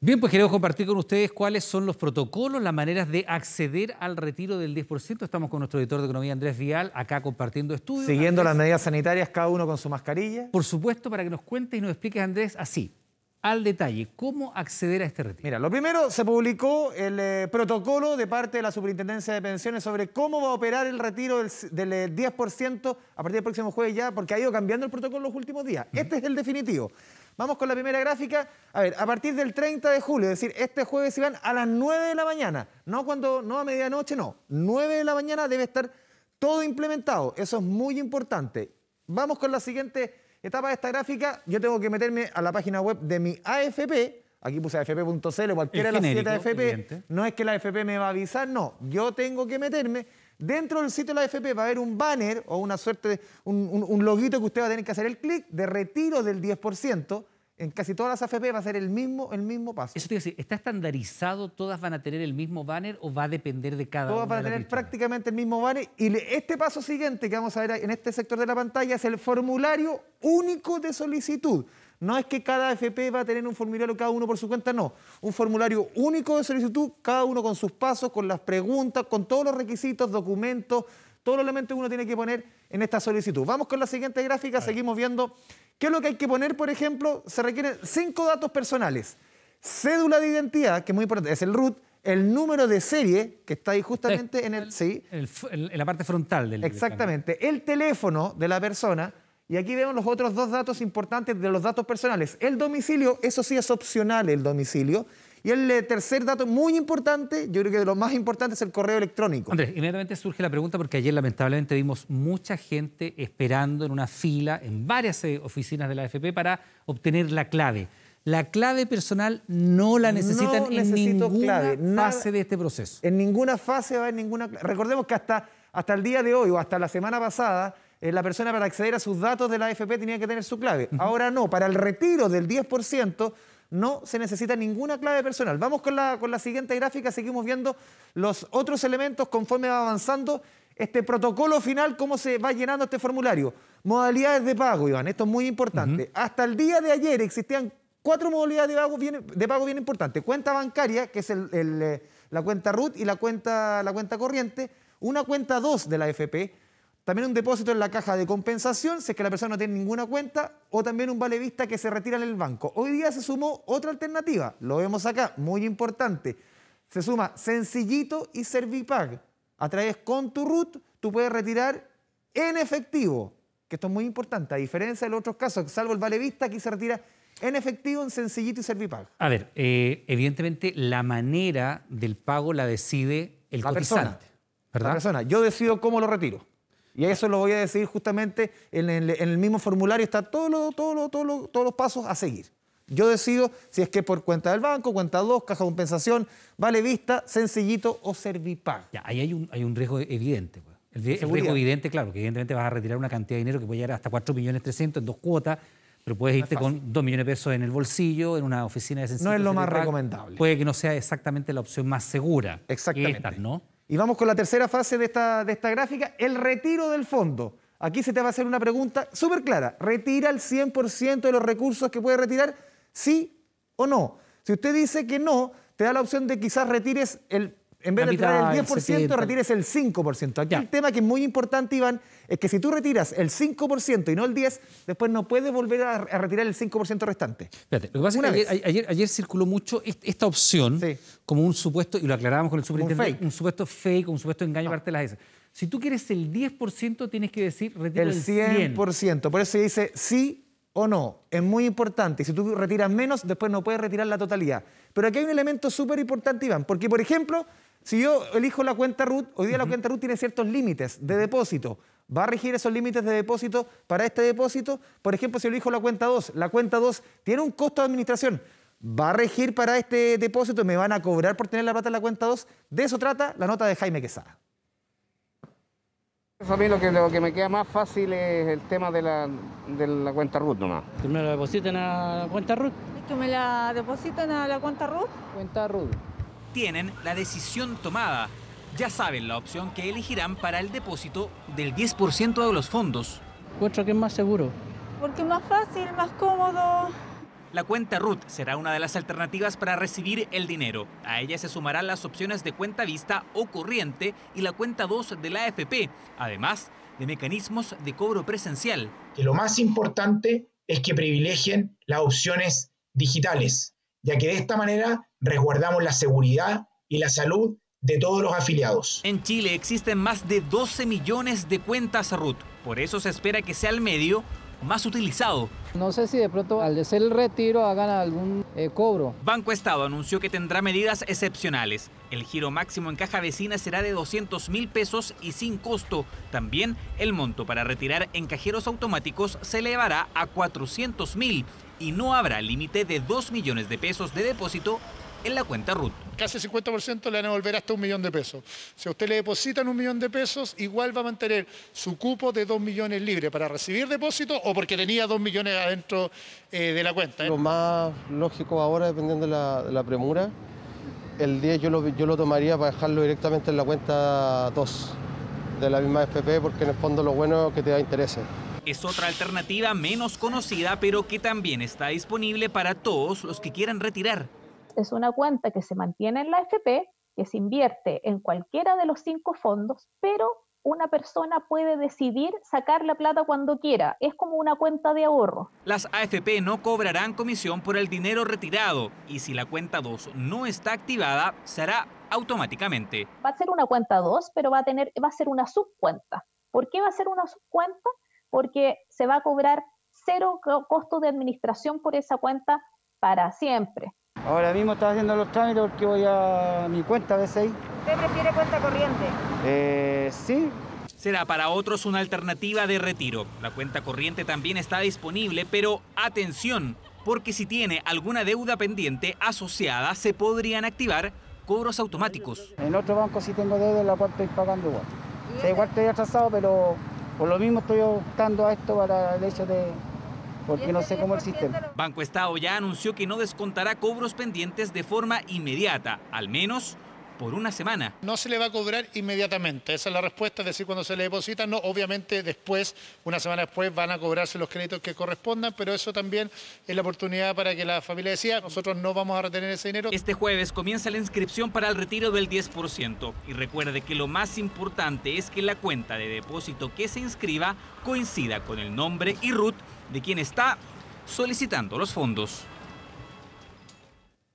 Bien, pues queremos compartir con ustedes cuáles son los protocolos, las maneras de acceder al retiro del 10%. Estamos con nuestro editor de economía, Andrés Vial, acá compartiendo estudios. Siguiendo las medidas sanitarias, cada uno con su mascarilla. Por supuesto, para que nos cuentes y nos expliques, Andrés, así, al detalle, cómo acceder a este retiro. Mira, lo primero, se publicó el eh, protocolo de parte de la Superintendencia de Pensiones sobre cómo va a operar el retiro del, del 10% a partir del próximo jueves ya, porque ha ido cambiando el protocolo los últimos días. Este es el definitivo. Vamos con la primera gráfica. A ver, a partir del 30 de julio, es decir, este jueves iban a las 9 de la mañana, no cuando no a medianoche, no. 9 de la mañana debe estar todo implementado. Eso es muy importante. Vamos con la siguiente etapa de esta gráfica. Yo tengo que meterme a la página web de mi AFP. Aquí puse afp.cl, cualquiera de las siete AFP. No es que la AFP me va a avisar, no. Yo tengo que meterme. Dentro del sitio de la AFP va a haber un banner o una suerte de un, un, un loguito que usted va a tener que hacer el clic de retiro del 10% en casi todas las AFP va a ser el mismo, el mismo paso. Eso te iba a decir, ¿está estandarizado? ¿Todas van a tener el mismo banner o va a depender de cada Todas van a tener prácticamente el mismo banner. Y este paso siguiente que vamos a ver en este sector de la pantalla es el formulario único de solicitud. No es que cada AFP va a tener un formulario cada uno por su cuenta, no. Un formulario único de solicitud, cada uno con sus pasos, con las preguntas, con todos los requisitos, documentos, todos los elementos que uno tiene que poner en esta solicitud. Vamos con la siguiente gráfica, seguimos viendo ¿Qué es lo que hay que poner, por ejemplo? Se requieren cinco datos personales. Cédula de identidad, que es muy importante, es el RUT, el número de serie, que está ahí justamente en el... Sí. en la parte frontal del... Exactamente. El teléfono de la persona. Y aquí vemos los otros dos datos importantes de los datos personales. El domicilio, eso sí es opcional el domicilio. Y el eh, tercer dato muy importante, yo creo que de lo más importante es el correo electrónico. Andrés, inmediatamente surge la pregunta porque ayer lamentablemente vimos mucha gente esperando en una fila en varias eh, oficinas de la AFP para obtener la clave. La clave personal no la necesitan en ninguna fase de este proceso. En ninguna fase va a haber ninguna... Recordemos que hasta, hasta el día de hoy o hasta la semana pasada, eh, la persona para acceder a sus datos de la AFP tenía que tener su clave. Ahora no, para el retiro del 10% no se necesita ninguna clave personal. Vamos con la, con la siguiente gráfica, seguimos viendo los otros elementos conforme va avanzando este protocolo final, cómo se va llenando este formulario. Modalidades de pago, Iván, esto es muy importante. Hasta el día de ayer existían cuatro modalidades de pago bien, de pago bien importantes. Cuenta bancaria, que es eh, la cuenta RUT y la cuenta, la cuenta corriente. Una cuenta 2 de la FP también un depósito en la caja de compensación, si es que la persona no tiene ninguna cuenta, o también un vale vista que se retira en el banco. Hoy día se sumó otra alternativa, lo vemos acá, muy importante. Se suma Sencillito y Servipag. A través con tu RUT, tú puedes retirar en efectivo, que esto es muy importante, a diferencia de los otros casos, salvo el vale vista, aquí se retira en efectivo en Sencillito y Servipag. A ver, eh, evidentemente la manera del pago la decide el la persona. ¿verdad? La persona. Yo decido cómo lo retiro. Y eso lo voy a decir justamente en el, mismo formulario, está todos los pasos a seguir. Yo decido si es que por cuenta del banco, cuenta 2, caja de compensación, vale vista, sencillito o servipag. Ya, ahí hay un, hay un riesgo evidente. Pues. El, riesgo evidente, claro, que evidentemente vas a retirar una cantidad de dinero que puede llegar hasta 4.300.000 en dos cuotas, pero puedes irte con 2 millones de pesos en el bolsillo, en una oficina de sencillito. No es lo más recomendable. Puede que no sea exactamente la opción más segura. Exactamente. ¿no? Y vamos con la tercera fase de esta, de esta gráfica, el retiro del fondo. Aquí se te va a hacer una pregunta súper clara. ¿Retira el 100% de los recursos que puede retirar? ¿Sí o no? Si usted dice que no, te da la opción de quizás retires el en vez de retirar el 10%, retires el 5%. Aquí el tema que es muy importante, Iván, es que si tú retiras el 5% y no el 10%, después no puedes volver a, retirar el 5% restante. Fíjate, lo que pasa es que ayer, ayer, circuló mucho esta opción como un supuesto, y lo aclarábamos con el superintendente, un, supuesto fake, un supuesto engaño parte de las esas. Si tú quieres el 10%, tienes que decir retiro el, el 100%. Por eso se dice sí o no. Es muy importante. Si tú retiras menos, después no puedes retirar la totalidad. Pero aquí hay un elemento súper importante, Iván, porque, por ejemplo, si yo elijo la cuenta RUT, hoy día la cuenta RUT tiene ciertos límites de depósito. ¿Va a regir esos límites de depósito para este depósito? Por ejemplo, si yo elijo la cuenta 2, la cuenta 2 tiene un costo de administración. ¿Va a regir para este depósito? ¿Me van a cobrar por tener la plata en la cuenta 2? De eso trata la nota de Jaime Quesada. A mí lo que, lo que me queda más fácil es el tema de la, de la cuenta RUT nomás. ¿Que me la depositen a la cuenta RUT? ¿Que me la depositen a la cuenta RUT? Cuenta RUT tienen la decisión tomada. Ya saben la opción que elegirán para el depósito del 10% de los fondos. Encuentro que es más seguro. Porque es más fácil, más cómodo. La cuenta RUT será una de las alternativas para recibir el dinero. A ella se sumarán las opciones de cuenta vista o corriente y la cuenta 2 de la AFP, además de mecanismos de cobro presencial. Que lo más importante es que privilegien las opciones digitales, ya que de esta manera resguardamos la seguridad y la salud de todos los afiliados. En Chile existen más de 12 millones de cuentas RUT, por eso se espera que sea el medio más utilizado. No sé si de pronto al hacer el retiro hagan algún eh, cobro. Banco Estado anunció que tendrá medidas excepcionales. El giro máximo en caja vecina será de 200 mil pesos y sin costo. También el monto para retirar en cajeros automáticos se elevará a 400 mil y no habrá límite de 2 millones de pesos de depósito en la cuenta RUT. Casi el 50% le van a devolver hasta un millón de pesos. Si a usted le depositan un millón de pesos, igual va a mantener su cupo de 2 millones libre para recibir depósito o porque tenía 2 millones adentro eh, de la cuenta. ¿eh? Lo más lógico ahora, dependiendo de la, de la premura, el 10 yo lo, yo lo tomaría para dejarlo directamente en la cuenta 2 de la misma FP, porque en el fondo lo bueno es que te da intereses. Es otra alternativa menos conocida, pero que también está disponible para todos los que quieran retirar es una cuenta que se mantiene en la FP, que se invierte en cualquiera de los cinco fondos, pero una persona puede decidir sacar la plata cuando quiera. Es como una cuenta de ahorro. Las AFP no cobrarán comisión por el dinero retirado y si la cuenta 2 no está activada, se hará automáticamente. Va a ser una cuenta 2, pero va a, tener, va a ser una subcuenta. ¿Por qué va a ser una subcuenta? Porque se va a cobrar cero costo de administración por esa cuenta para siempre. Ahora mismo estaba haciendo los trámites porque voy a mi cuenta BCI. ¿Usted prefiere cuenta corriente? Eh, sí. Será para otros una alternativa de retiro. La cuenta corriente también está disponible, pero atención, porque si tiene alguna deuda pendiente asociada, se podrían activar cobros automáticos. En otro banco sí tengo deuda, la cual estoy pagando igual. O sea, igual estoy atrasado, pero por lo mismo estoy optando a esto para el hecho de porque no sé cómo el sistema. Banco Estado ya anunció que no descontará cobros pendientes de forma inmediata, al menos por una semana. No se le va a cobrar inmediatamente, esa es la respuesta, es decir, cuando se le deposita, no, obviamente después, una semana después, van a cobrarse los créditos que correspondan, pero eso también es la oportunidad para que la familia decida, nosotros no vamos a retener ese dinero. Este jueves comienza la inscripción para el retiro del 10% y recuerde que lo más importante es que la cuenta de depósito que se inscriba coincida con el nombre y RUT de quien está solicitando los fondos.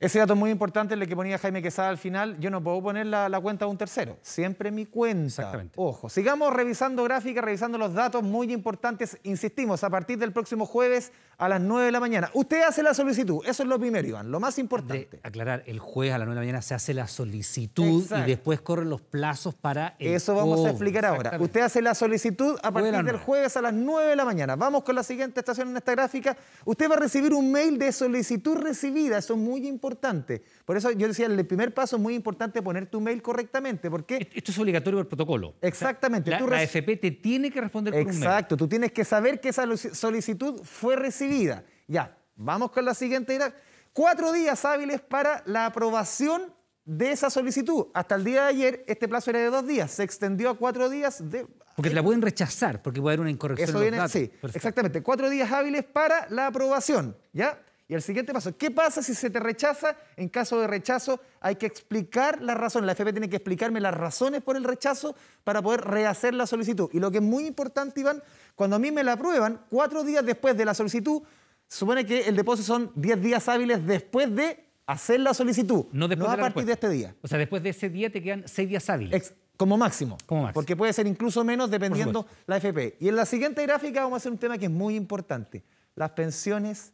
Ese dato es muy importante, el que ponía Jaime Quesada al final. Yo no puedo poner la, cuenta de un tercero, siempre mi cuenta. Exactamente. Ojo, sigamos revisando gráficas, revisando los datos muy importantes. Insistimos, a partir del próximo jueves a las 9 de la mañana. Usted hace la solicitud, eso es lo primero, Iván, lo más importante. De aclarar, el jueves a las 9 de la mañana se hace la solicitud y después corren los plazos para el Eso vamos a explicar ahora. Usted hace la solicitud a partir del jueves a las 9 de la mañana. Vamos con la siguiente estación en esta gráfica. Usted va a recibir un mail de solicitud recibida, eso es muy importante importante. Por eso yo decía, el primer paso es muy importante poner tu mail correctamente. porque Esto es obligatorio por protocolo. Exactamente. la, la, FP te tiene que responder con un mail. Exacto. Tú tienes que saber que esa solicitud fue recibida. Ya, vamos con la siguiente. Cuatro días hábiles para la aprobación de esa solicitud. Hasta el día de ayer, este plazo era de dos días. Se extendió a cuatro días de... Porque te la pueden rechazar, porque puede haber una incorrección Eso viene, sí, exactamente. Cuatro días hábiles para la aprobación, ¿ya? Y el siguiente paso, ¿qué pasa si se te rechaza? En caso de rechazo hay que explicar las razones. La FP tiene que explicarme las razones por el rechazo para poder rehacer la solicitud. Y lo que es muy importante, Iván, cuando a mí me la aprueban, cuatro días después de la solicitud, supone que el depósito son diez días hábiles después de hacer la solicitud. No, después a partir de este día. O sea, después de ese día te quedan seis días hábiles. como máximo. Como máximo. Porque puede ser incluso menos dependiendo la FP. Y en la siguiente gráfica vamos a hacer un tema que es muy importante. Las pensiones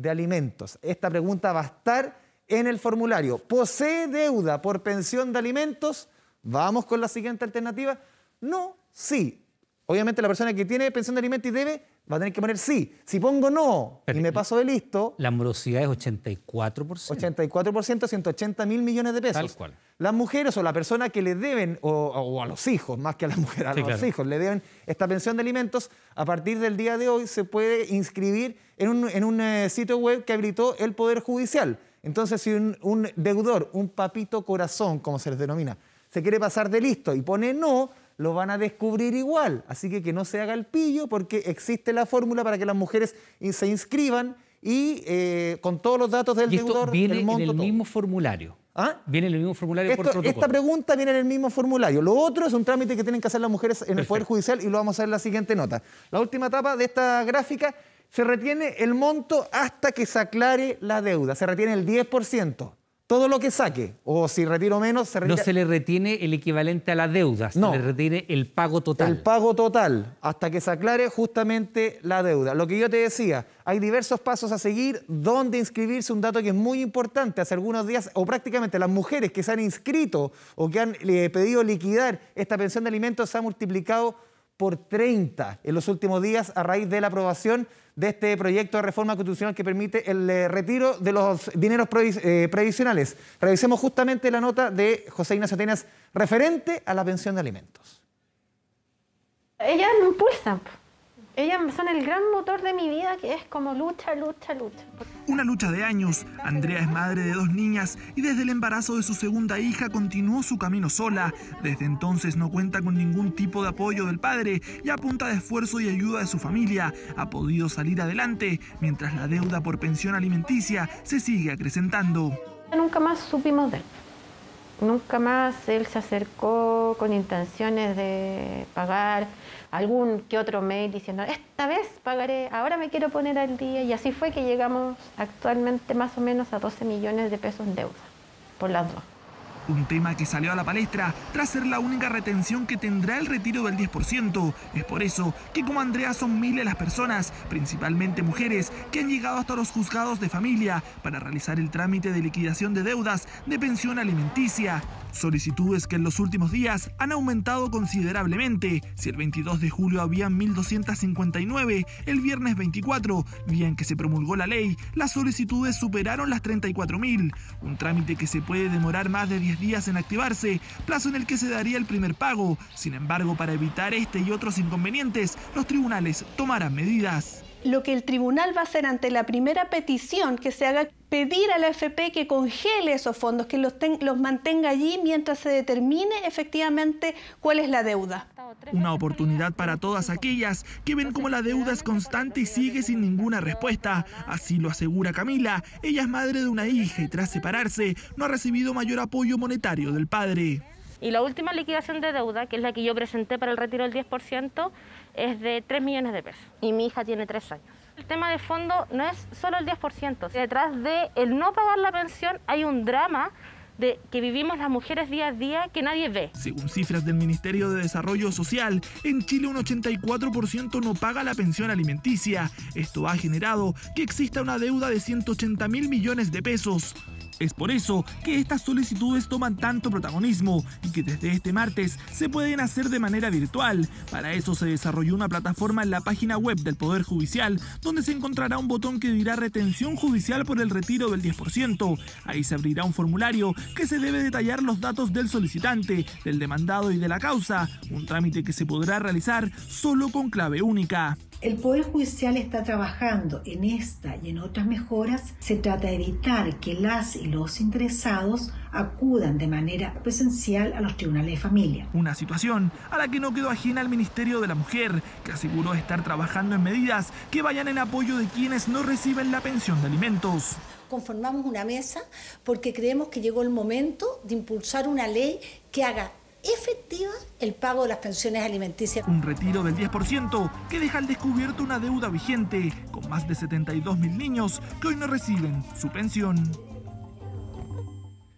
de alimentos. Esta pregunta va a estar en el formulario. ¿Posee deuda por pensión de alimentos? Vamos con la siguiente alternativa. No, sí. Obviamente la persona que tiene pensión de alimentos y debe va a tener que poner sí. Si pongo no y me paso de listo... La morosidad es 84%. 84%, 180 mil millones de pesos. Tal cual. Las mujeres o la persona que le deben, o, a los hijos, más que a las mujeres, a los hijos, le deben esta pensión de alimentos, a partir del día de hoy se puede inscribir en un, eh, sitio web que habilitó el Poder Judicial. Entonces, si un, un deudor, un papito corazón, como se les denomina, se quiere pasar de listo y pone no, lo van a descubrir igual. Así que que no se haga el pillo porque existe la fórmula para que las mujeres se inscriban y eh, con todos los datos del Y esto deudor, viene el en monto, el todo. mismo formulario. ¿Ah? Viene en el mismo formulario por Esto- protocolo. esta pregunta viene en el mismo formulario. Lo otro es un trámite que tienen que hacer las mujeres en el Poder Judicial y lo vamos a ver en la siguiente nota. La última etapa de esta gráfica se retiene el monto hasta que se aclare la deuda. Se retiene el 10%. Todo lo que saque, o si retiro menos, se No retira se le retiene el equivalente a la deuda, se No. le retiene el pago total. el pago total hasta que se aclare justamente la deuda. Lo que yo te decía, hay diversos pasos a seguir, dónde inscribirse, un dato que es muy importante. Hace algunos días, o prácticamente las mujeres que se han inscrito o que han eh, pedido liquidar esta pensión de alimentos se ha multiplicado por 30 en los últimos días a raíz de la aprobación de este proyecto de reforma constitucional que permite el eh, retiro de los dineros eh, previsionales. Revisemos justamente la nota de José Ignacio Atenas referente a la pensión de alimentos. Ellas me impulsan. Ellas son el gran motor de mi vida, que es como lucha, lucha, lucha. Una lucha de años. Andrea es madre de dos niñas y desde el embarazo de su segunda hija continuó su camino sola. Desde entonces no cuenta con ningún tipo de apoyo del padre y a punta de esfuerzo y ayuda de su familia ha podido salir adelante mientras la deuda por pensión alimenticia se sigue acrecentando. Nunca más supimos de él. Nunca más él se acercó con intenciones de pagar algún que otro mail diciendo, esta vez pagaré, ahora me quiero poner al día. Y así fue que llegamos actualmente más o menos a 12 millones de pesos en deuda por las dos. Un tema que salió a la palestra tras ser la única retención que tendrá el retiro del 10%. Es por eso que como Andrea son miles las personas, principalmente mujeres, que han llegado hasta los juzgados de familia para realizar el trámite de liquidación de deudas de pensión alimenticia. Solicitudes que en los últimos días han aumentado considerablemente. Si el 22 de julio habían 1.259, el viernes 24, día en que se promulgó la ley, las solicitudes superaron las 34.000. Un trámite que se puede demorar más de 10 días en activarse, plazo en el que se daría el primer pago. Sin embargo, para evitar este y otros inconvenientes, los tribunales tomarán medidas. Lo que el tribunal va a hacer ante la primera petición que se haga, pedir a la AFP que congele esos fondos, que los, los mantenga allí mientras se determine efectivamente cuál es la deuda. Una oportunidad para todas aquellas que ven como la deuda es constante y sigue sin ninguna respuesta. Así lo asegura Camila. Ella es madre de una hija y tras separarse no ha recibido mayor apoyo monetario del padre. Y la última liquidación de deuda, que es la que yo presenté para el retiro del 10%, es de 3 millones de pesos. Y mi hija tiene 3 años. El tema de fondo no es solo el 10%. Detrás de el no pagar la pensión hay un drama que vivimos las mujeres día a día que nadie ve. Según cifras del Ministerio de Desarrollo Social, en Chile un 84% no paga la pensión alimenticia. Esto ha generado que exista una deuda de 180 mil millones de pesos. Es por eso que estas solicitudes toman tanto protagonismo y que desde este martes se pueden hacer de manera virtual. Para eso se desarrolló una plataforma en la página web del Poder Judicial, donde se encontrará un botón que dirá retención judicial por el retiro del 10%. Ahí se abrirá un formulario que se debe detallar los datos del solicitante, del demandado y de la causa, un trámite que se podrá realizar solo con clave única. El Poder Judicial está trabajando en esta y en otras mejoras. Se trata de evitar que las y los interesados acudan de manera presencial a los tribunales de familia. Una situación a la que no quedó ajena el Ministerio de la Mujer, que aseguró estar trabajando en medidas que vayan en apoyo de quienes no reciben la pensión de alimentos. Conformamos una mesa porque creemos que llegó el momento de impulsar una ley que haga efectiva el pago de las pensiones alimenticias. Un retiro del 10% que deja al descubierto una deuda vigente con más de 72 mil niños que hoy no reciben su pensión.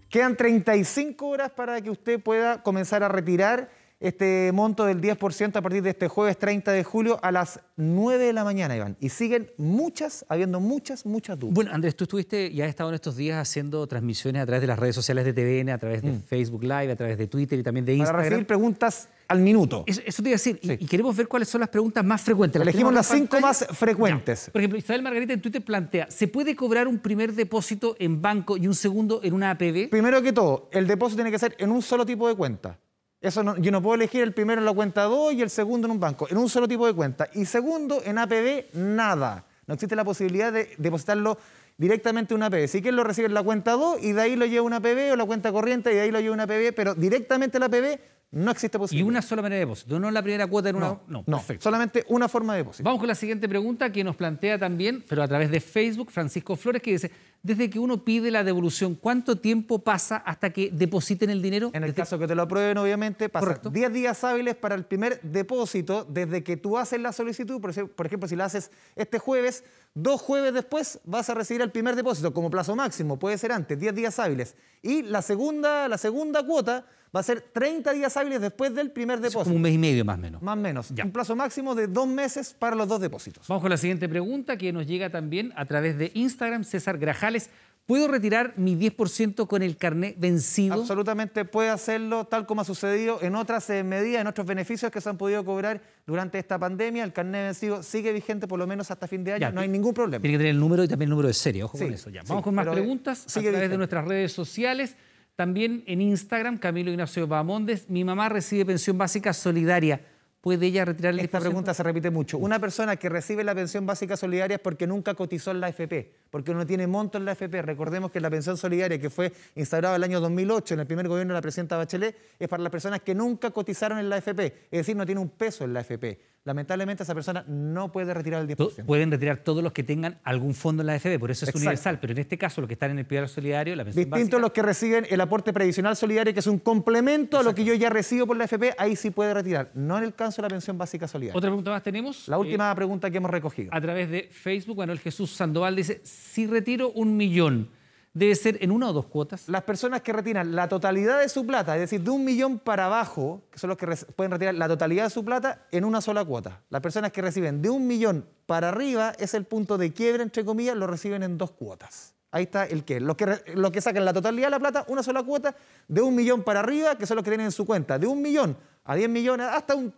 Quedan 35 horas para que usted pueda comenzar a retirar este monto del 10% a partir de este jueves 30 de julio a las 9 de la mañana, Iván. Y siguen muchas, habiendo muchas, muchas dudas. Bueno, Andrés, tú estuviste y has estado en estos días haciendo transmisiones a través de las redes sociales de TVN, a través de Facebook Live, a través de Twitter y también de Para Instagram. recibir preguntas al minuto. Eso, eso te iba a decir. Y, y queremos ver cuáles son las preguntas más frecuentes. Las Elegimos las cinco pantalla. más frecuentes. Por ejemplo, Isabel Margarita en Twitter plantea, ¿se puede cobrar un primer depósito en banco y un segundo en una APB? Primero que todo, el depósito tiene que ser en un solo tipo de cuenta. Eso no- yo no puedo elegir el primero en la cuenta 2 y el segundo en un banco, en un solo tipo de cuenta. Y segundo, en APB, nada. No existe la posibilidad de depositarlo directamente en una APB. Si él lo recibe en la cuenta 2 y de ahí lo lleva una APB o la cuenta corriente y de ahí lo lleva una APB, pero directamente la APB, No existe Y posibilidad. una sola manera de depósito, no la primera cuota en una... No, no, solamente una forma de depósito. Vamos con la siguiente pregunta que nos plantea también, pero a través de Facebook, Francisco Flores, que dice, desde que uno pide la devolución, ¿cuánto tiempo pasa hasta que depositen el dinero? En el Desde- caso que te lo aprueben, obviamente, pasa Correcto. 10 días hábiles para el primer depósito desde que tú haces la solicitud. Por ejemplo, si la haces este jueves, dos jueves después vas a recibir el primer depósito como plazo máximo. Puede ser antes, 10 días hábiles. Y la segunda, la segunda cuota va a ser 30 días hábiles después del primer depósito. Como un mes y medio más o menos. Más o menos. Un plazo máximo de dos meses para los dos depósitos. Vamos con la siguiente pregunta que nos llega también a través de Instagram, César Grajales. ¿Puedo retirar mi 10% con el carnet vencido? Absolutamente puede hacerlo tal como ha sucedido en otras eh, medidas, en otros beneficios que se han podido cobrar durante esta pandemia. El carnet vencido sigue vigente por lo menos hasta fin de año. Ya, no hay ningún problema. Tiene que tener el número y también el número de serie, ojo Sí, con eso. Ya. sí, Vamos con más preguntas a través de nuestras redes sociales. También en Instagram, Camilo Ignacio Bamondes. Mi mamá recibe pensión básica solidaria. ¿Puede ella retirar el 10%? Esta pregunta se repite mucho. Una persona que recibe la pensión básica solidaria es porque nunca cotizó en la AFP, porque no tiene monto en la AFP. Recordemos que la pensión solidaria que fue instaurada el año 2008 en el primer gobierno de la presidenta Bachelet es para las personas que nunca cotizaron en la AFP, es decir, no tiene un peso en la AFP. Lamentablemente esa persona no puede retirar el 10%. Pueden retirar todos los que tengan algún fondo en la AFP, por eso es Exacto. universal. Pero en este caso, los que están en el pilar solidario, la pensión Distinto a los que reciben el aporte previsional solidario, que es un complemento a lo que yo ya recibo por la AFP, ahí sí puede retirar. No en el caso de la pensión básica solidaria. Otra pregunta más tenemos. La eh, última pregunta que hemos recogido. a través de Facebook, Manuel Jesús Sandoval dice, si retiro un millón, ¿debe ser en una o dos cuotas? Las personas que retiran la totalidad de su plata, es decir, de un millón para abajo, que son los que pueden retirar la totalidad de su plata en una sola cuota. Las personas que reciben de un millón para arriba, es el punto de quiebre, entre comillas, lo reciben en dos cuotas. Ahí está el qué. Los que, los que sacan la totalidad de la plata, una sola cuota, de un millón para arriba, que son los que tienen en su cuenta, de un millón a 10 millones, hasta un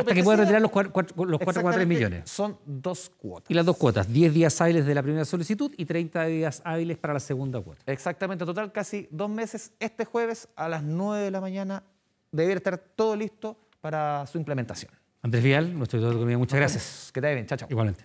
Hasta que puedan sea, retirar los, cuatro- cuatro- los 4,3 exactamente, millones. Son dos cuotas. Y las dos cuotas, 10 días hábiles de la primera solicitud y 30 días hábiles para la segunda cuota. Exactamente, total casi dos meses. Este jueves a las 9 de la mañana debería estar todo listo para su implementación. Andrés Vial, nuestro director de economía, muchas gracias. Que te vaya bien, chao, chao. Igualmente.